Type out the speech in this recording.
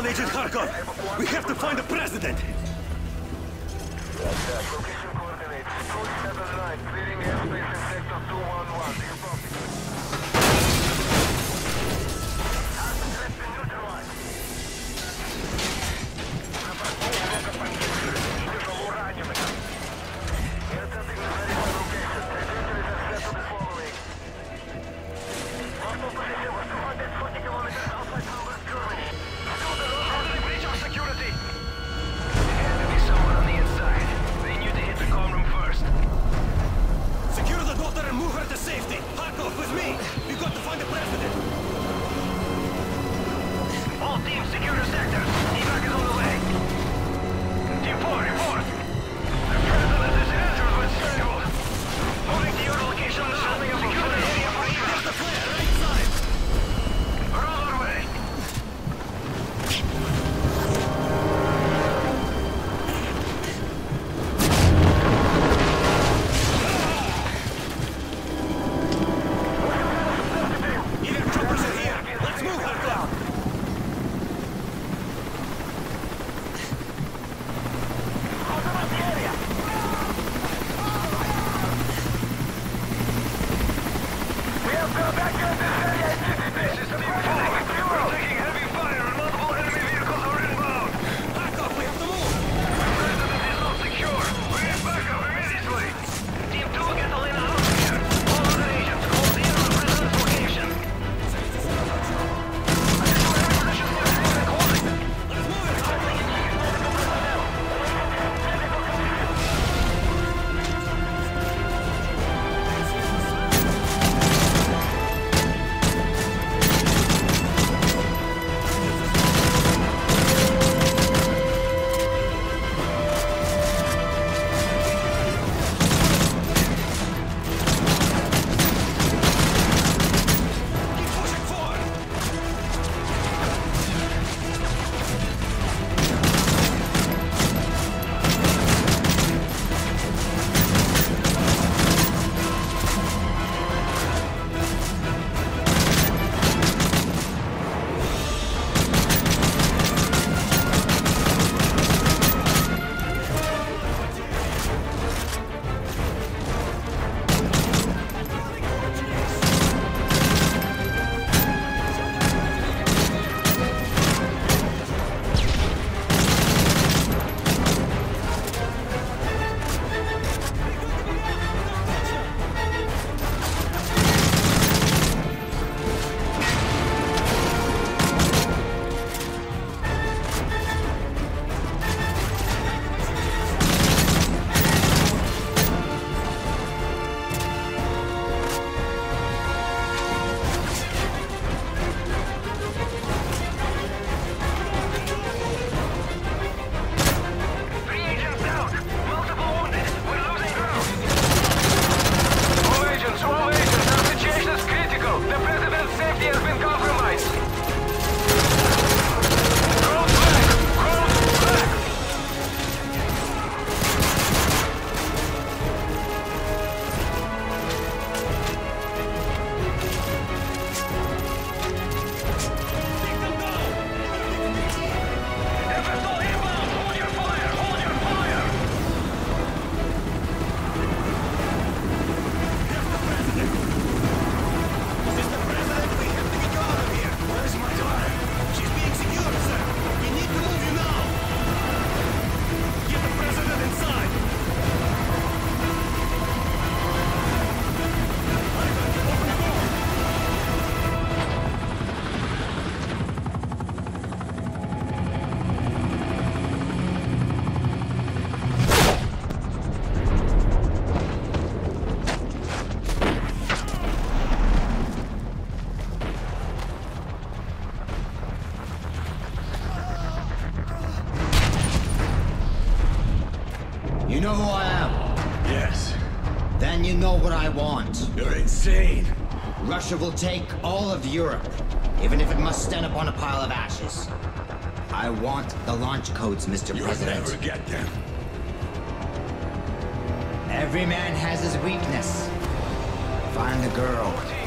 on, Agent Kharkov. We have to find the president. Then you know what I want. You're insane. Russia will take all of Europe, even if it must stand upon a pile of ashes. I want the launch codes, Mr. You'll President. You'll never get them. Every man has his weakness. Find the girl.